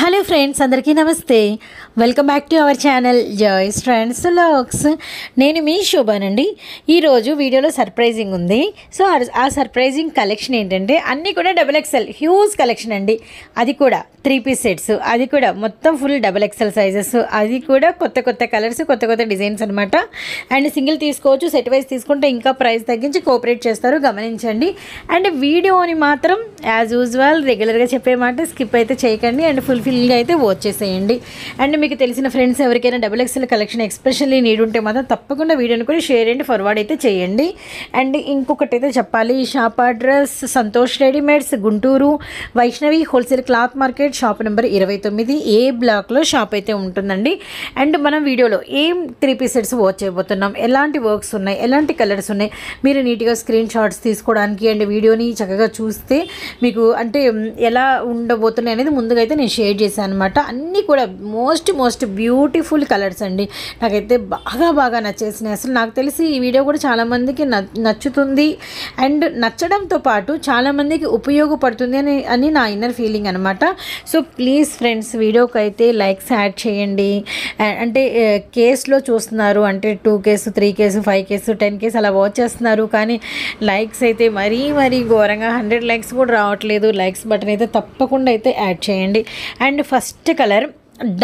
Hello friends అందరికీ నమస్తే. Welcome back to our channel joys friends lakhs నేను మీ శోభానండి. ఈరోజు వీడియోలో సర్ప్రైజింగ్ ఉంది. సో ఆ- సర్ప్రైజింగ్ కలెక్షన్ ఏంటంటే అన్నీ కూడా డబుల్ ఎక్సెల్ హ్యూజ్ కలెక్షన్ అండి. అది కూడా త్రీ పీస్ సెట్స్ అది కూడా మొత్తం ఫుల్ డబుల్ ఎక్సెల్ సైజెస్ అది కూడా కొత్త కొత్త కలర్స్ కొత్త కొత్త డిజైన్స్ అనమాట అండ్ సింగిల్ తీసుకోవచ్చు సెట్ వైజ్ తీసుకుంటే ఇంకా ప్రైస్ తగ్గించి కోఆపరేట్ చేస్తారు గమనించండి. అండ్ వీడియోని మాత్రం యాజ్ యూజువల్ రెగ్యులర్గా చెప్పే మాట స్కిప్ అయితే చేయకండి. అండ్ ఫుల్గా అయితే వాచ్ చేసేయండి అండ్ మీకు తెలిసిన ఫ్రెండ్స్ ఎవరికైనా double XL collection especially need ఉంటే మాత్రం తప్పకుండా వీడియోని కూడా షేర్ అండ్ ఫార్వర్డ్ అయితే చేయండి. అండ్ ఇంకొకటి అయితే చెప్పాలి shop address Santosh readymades Guntur Vaishnavi wholesale cloth market shop number ఇరవై తొమ్మిది ఏ బ్లాక్లో షాప్ అయితే ఉంటుందండి. అండ్ మనం వీడియోలో ఏం త్రీ పీస్ సెట్స్ వాచ్ చేయబోతున్నాం ఎలాంటి వర్క్స్ ఉన్నాయి ఎలాంటి కలర్స్ ఉన్నాయి మీరు నీట్గా స్క్రీన్ షాట్స్ తీసుకోవడానికి అండ్ వీడియోని చక్కగా చూస్తే మీకు అంటే ఎలా ఉండబోతున్నాయి అనేది ముందుగా అయితే నేను షేర్ చేశాను అనమాట అన్నీ కూడా మోస్ట్ మోస్ట్ బ్యూటిఫుల్ కలర్స్ అండి. నాకైతే బాగా బాగా నచ్చేసినాయి. అసలు నాకు తెలిసి ఈ వీడియో కూడా చాలామందికి నచ్చుతుంది. అండ్ నచ్చడంతో పాటు చాలామందికి ఉపయోగపడుతుంది అని అని నా ఇన్నర్ ఫీలింగ్ అనమాట సో ప్లీజ్ ఫ్రెండ్స్ వీడియోకి అయితే లైక్స్ యాడ్ చేయండి అంటే కేస్లో చూస్తున్నారు. అంటే two case three case five case ten case అలా వాచ్ చేస్తున్నారు. కానీ లైక్స్ అయితే మరీ మరీ ఘోరంగా. హండ్రెడ్ లైక్స్ కూడా రావట్లేదు. లైక్స్ బటన్ అయితే తప్పకుండా అయితే యాడ్ చేయండి. అండ్ ఫస్ట్ కలర్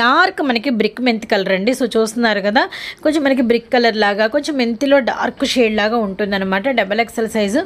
డార్క్ మనకి బ్రిక్ మెంతి కలర్ అండి. సో చూస్తున్నారు కదా కొంచెం మనకి బ్రిక్ కలర్ లాగా కొంచెం మెంతిలో డార్క్ షేడ్ లాగా ఉంటుందన్నమాట. Double XL size.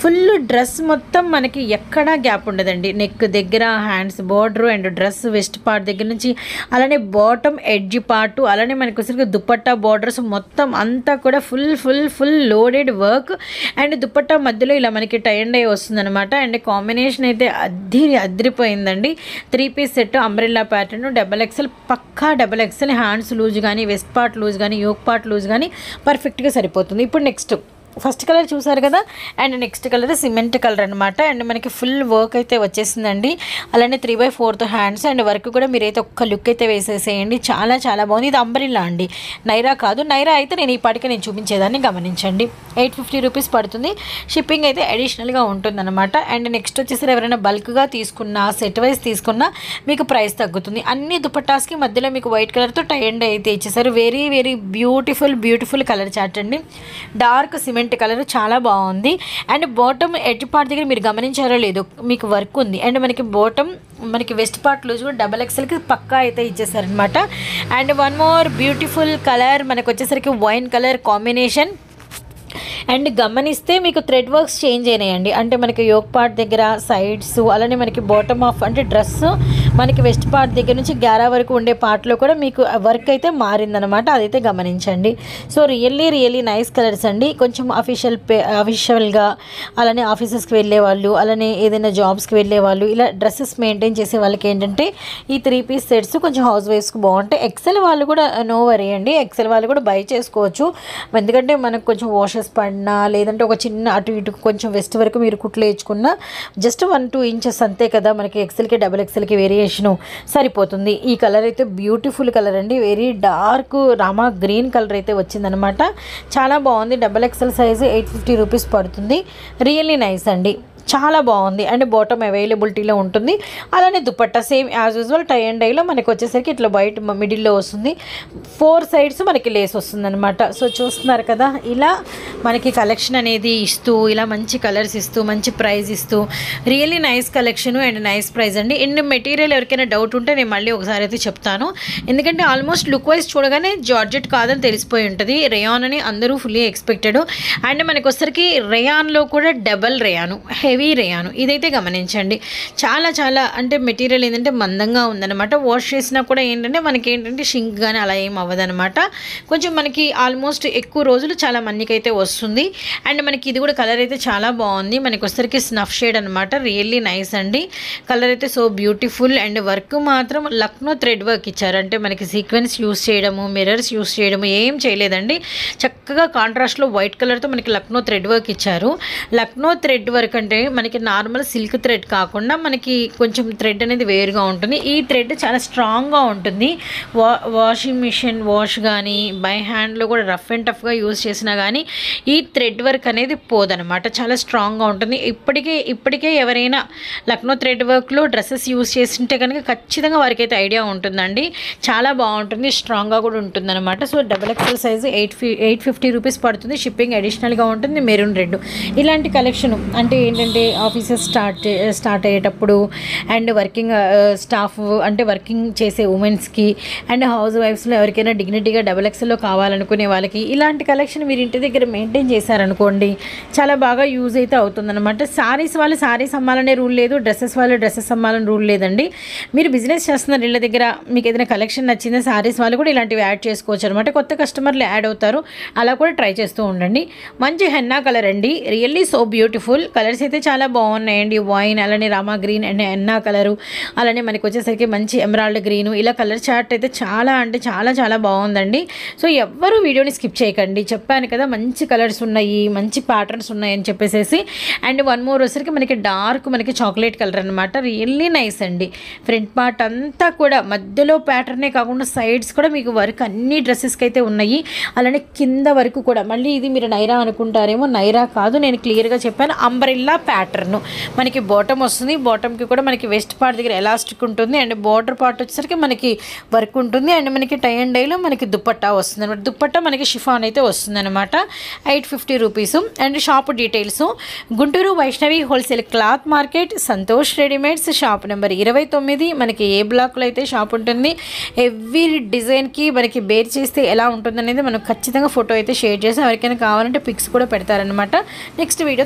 Full dress మొత్తం మనకి ఎక్కడా గ్యాప్ ఉండదండి. నెక్ దగ్గర hands border and dress waist part దగ్గర నుంచి అలానే బాటమ్ ఎడ్జ్ పార్ట్ అలానే మనకి వచ్చరికి దుపట్టా బార్డర్స్ మొత్తం అంతా కూడా full full full loaded work. And dupatta మధ్యలో ఇలా మనకి టై అండ్ అయి వస్తుందన్నమాట. అండ్ కాంబినేషన్ అయితే అద్దిరి అద్దిరిపోయిందండి. Three piece set umbrella pattern double X XL పక్కా డబల్ ఎక్సెల్ హ్యాండ్స్ లూజ్ కానీ వెస్ట్ పార్ట్ లూజ్ కానీ యోక్ పార్ట్ లూజ్ కానీ పర్ఫెక్ట్గా సరిపోతుంది. ఇప్పుడు నెక్స్ట్ ఫస్ట్ కలర్ చూసారు కదా? And next colour cement colour అనమాట అండ్ మనకి ఫుల్ వర్క్ అయితే వచ్చేసిందండి. అలానే three by fourth hands and work కూడా మీరైతే ఒక్క లుక్ అయితే వేసేసేయండి. చాలా చాలా బాగుంది. ఇది అంబరిల్లా అండి. నైరా కాదు. నైరా అయితే నేను ఈ పాటికి నేను చూపించేదాన్ని. గమనించండి. ఎయిట్ ఫిఫ్టీ రూపీస్ పడుతుంది. షిప్పింగ్ అయితే అడిషనల్గా ఉంటుందన్నమాట. అండ్ నెక్స్ట్ వచ్చేసరి ఎవరైనా బల్క్గా తీసుకున్నా సెట్ వైజ్ తీసుకున్నా మీకు ప్రైస్ తగ్గుతుంది. అన్ని దుపట్టాస్కి మధ్యలో మీకు వైట్ కలర్తో టై అండ్ అయితే ఇచ్చేసారు. Very very beautiful beautiful colour chart అండి. డార్క్ సిమెంట్ కలర్ చాలా బాగుంది. అండ్ బాటమ్ ఎడ్జ్ పార్ట్ దగ్గర మీరు గమనించారో లేదో మీకు వర్క్ ఉంది. అండ్ మనకి బాటమ్ మనకి వెస్ట్ పార్ట్ లూజ్ కూడా డబల్ ఎక్స్ఎల్కి పక్కా అయితే ఇచ్చేసారనమాట and one more beautiful colour మనకు వచ్చేసరికి వైన్ కలర్ కాంబినేషన్ అండ్ గమనిస్తే మీకు థ్రెడ్ వర్క్స్ చేంజ్ అయినాయండి. అంటే మనకి యోక్ పార్ట్ దగ్గర సైడ్స్ అలానే మనకి బాటమ్ ఆఫ్ అంటే డ్రెస్ మనకి వెస్ట్ పార్ట్ దగ్గర నుంచి గ్యారా వరకు ఉండే పార్ట్లో కూడా మీకు వర్క్ అయితే మారిందనమాట అదైతే గమనించండి. So really really nice colours అండి. కొంచెం అఫీషియల్ పే అఫీషియల్గా అలానే ఆఫీసెస్కి వెళ్ళే వాళ్ళు అలానే ఏదైనా జాబ్స్కి వెళ్ళే వాళ్ళు ఇలా డ్రెస్సెస్ మెయింటైన్ చేసే వాళ్ళకి ఏంటంటే ఈ త్రీ పీస్ సెట్స్ కొంచెం హౌస్ వైఫ్స్కి బాగుంటాయి. ఎక్సెల్ వాళ్ళు కూడా నో వరీ అండి. ఎక్సెల్ వాళ్ళు కూడా బై చేసుకోవచ్చు. ఎందుకంటే మనకు కొంచెం వాషెస్ పడినా లేదంటే ఒక చిన్న అటు ఇటు కొంచెం వెస్ట్ వరకు మీరు కుట్లు వేయించుకున్నా జస్ట్ వన్ టూ ఇంచెస్ అంతే కదా మనకి ఎక్సెల్కి డబుల్ ఎక్సెల్కి వేరే సరిపోతుంది. ఈ కలర్ అయితే బ్యూటిఫుల్ కలర్ అండి. Very dark Rama green colour అయితే వచ్చిందనమాట చాలా బాగుంది. Double XL size eight fifty rupees పడుతుంది. రియల్లీ నైస్ అండి. చాలా బాగుంది. అండ్ బాటమ్ అవైలబిలిటీలో ఉంటుంది. అలానే dupatta same as usual tie and డైలో మనకి వచ్చేసరికి ఇట్లా బయట మిడిల్లో వస్తుంది. ఫోర్ సైడ్స్ మనకి లేస్ వస్తుంది అనమాట సో చూస్తున్నారు కదా ఇలా మనకి కలెక్షన్ అనేది ఇస్తూ ఇలా మంచి కలర్స్ ఇస్తూ మంచి ప్రైస్ ఇస్తూ really nice collection and nice price అండి. అండ్ మెటీరియల్ ఎవరికైనా డౌట్ ఉంటే నేను మళ్ళీ ఒకసారి అయితే చెప్తాను. ఎందుకంటే ఆల్మోస్ట్ లుక్ వైజ్ చూడగానే జార్జెట్ కాదని తెలిసిపోయి ఉంటుంది. రేయాన్ అని అందరూ ఫుల్లీ ఎక్స్పెక్టెడ్. అండ్ మనకు వచ్చరికి రేయాన్లో కూడా డబల్ రేయాను. హెవీ రేయాను. ఇదైతే గమనించండి. చాలా చాలా అంటే మెటీరియల్ ఏంటంటే మందంగా ఉందన్నమాట. వాష్ చేసినా కూడా ఏంటంటే మనకి ఏంటంటే షింక్ కానీ అలా ఏం అవ్వదనమాట కొంచెం మనకి ఆల్మోస్ట్ ఎక్కువ రోజులు చాలా మన్నికైతే వస్తుంది. అండ్ మనకి ఇది కూడా కలర్ అయితే చాలా బాగుంది. మనకి వచ్చరికి స్నఫ్ షేడ్ అనమాట రియల్లీ నైస్ అండి. కలర్ అయితే సో బ్యూటిఫుల్. అండ్ వర్క్ మాత్రం లక్నో థ్రెడ్ వర్క్ ఇచ్చారు. అంటే మనకి సీక్వెన్స్ యూస్ చేయడము మిర్రర్స్ యూస్ చేయడము ఏం చేయలేదండి. చక్కగా కాంట్రాస్ట్లో వైట్ కలర్తో మనకి లక్నో థ్రెడ్ వర్క్ ఇచ్చారు. లక్నో థ్రెడ్ వర్క్ అంటే మనకి నార్మల్ సిల్క్ థ్రెడ్ కాకుండా మనకి కొంచెం థ్రెడ్ అనేది వేరుగా ఉంటుంది. ఈ థ్రెడ్ చాలా స్ట్రాంగ్గా ఉంటుంది. వా వాషింగ్ మిషన్ వాష్ కానీ బై హ్యాండ్లో కూడా రఫ్ అండ్ టఫ్గా యూజ్ చేసినా కానీ ఈ థ్రెడ్ వర్క్ అనేది పోదనమాట చాలా స్ట్రాంగ్గా ఉంటుంది. ఇప్పటికే ఇప్పటికే ఎవరైనా లక్నో థ్రెడ్ వర్క్లో డ్రెస్సెస్ యూజ్ చేసింటే కనుక ఖచ్చితంగా వారికి అయితే ఐడియా ఉంటుందండి. చాలా బాగుంటుంది. స్ట్రాంగ్గా కూడా ఉంటుందన్నమాట. So double XL size eight ఫి ఎయిట్ ఫిఫ్టీ రూపీస్ పడుతుంది. షిప్పింగ్ అడిషనల్గా ఉంటుంది. Maroon red. ఇలాంటి కలెక్షన్ అంటే ఏంటంటే ఆఫీసెస్ స్టార్ట్ స్టార్ట్ అయ్యేటప్పుడు అండ్ వర్కింగ్ స్టాఫ్ అంటే వర్కింగ్ చేసే ఉమెన్స్కి అండ్ హౌస్ వైఫ్స్లో ఎవరికైనా డిగ్నిటీగా డబల్ ఎక్స్ఎల్లో కావాలనుకునే వాళ్ళకి ఇలాంటి కలెక్షన్ మీరు ఇంటి దగ్గర మెయింటైన్ చేశారనుకోండి చాలా బాగా యూజ్ అయితే అవుతుందన్నమాట. సారీస్ వాళ్ళు సారీస్ అమ్మాలనే రూల్ లేదు డ్రెస్సెస్ వాళ్ళు డ్రెస్సెస్ అమ్మాలని రూల్ లేదండి. మీరు బిజినెస్ చేస్తున్నారు ఇళ్ళ దగ్గర మీకు ఏదైనా కలెక్షన్ నచ్చిందా సారీస్ వాళ్ళు కూడా ఇలాంటివి యాడ్ చేసుకోవచ్చు అనమాట కొత్త కస్టమర్లు యాడ్ అవుతారు అలా కూడా ట్రై చేస్తూ ఉండండి. మంచి హెన్నా కలర్ అండి. Really so beautiful. కలర్స్ అయితే చాలా బాగున్నాయండి. వైన్ అలానే Rama green and henna colour అలానే మనకి వచ్చేసరికి మంచి ఎమరాల్డ్ గ్రీను ఇలా కలర్ చార్ట్ అయితే చాలా అంటే చాలా చాలా బాగుందండి. సో ఎవ్వరూ వీడియోని స్కిప్ చేయకండి. చెప్పాను కదా మంచి కలర్స్ ఉన్నాయి మంచి ప్యాటర్న్స్ ఉన్నాయి అని చెప్పేసి అండ్ వన్ మోర్ వచ్చరికి మనకి డార్క్ మనకి చాక్లెట్ కలర్ అనమాట రియల్లీ నైస్ అండి. ఫ్రంట్ పార్ట్ అంతా కూడా మధ్యలో ప్యాటర్నే కాకుండా సైడ్స్ కూడా మీకు వర్క్ అన్ని డ్రెస్సెస్కి అయితే ఉన్నాయి. అలానే కింద వరకు కూడా మళ్ళీ ఇది మీరు నైరా అనుకుంటారేమో నైరా కాదు నేను క్లియర్గా చెప్పాను. అంబ్రెల్లా ప్యాటర్న్ మనకి బాటమ్ వస్తుంది. బాటమ్కి కూడా మనకి వెస్ట్ పార్ట్ దగ్గర ఎలాస్టిక్ ఉంటుంది. అండ్ బార్డర్ పార్ట్ వచ్చేసరికి మనకి వర్క్ ఉంటుంది. అండ్ మనకి టై అండ్ డైలో మనకి దుప్పట్టా వస్తుంది అనమాట దుప్పట్టా మనకి షిఫాన్ అయితే వస్తుంది అనమాట eight fifty rupees and shop details Guntur Vaishnavi wholesale cloth market Santosh readymades shop number ఇరవై తొమ్మిది. మనకి ఏ బ్లాక్లో అయితే షాప్ ఉంటుంది ఎవ్రీ డిజైన్కి మనకి బేర్ చేస్తే ఎలా ఉంటుందనేది మనం ఖచ్చితంగా ఫోటో అయితే షేర్ చేసి ఎవరికైనా కావాలంటే పిక్స్ కూడా పెడతారనమాట నెక్స్ట్ వీడియో